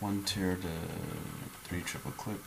one tier to three triple click.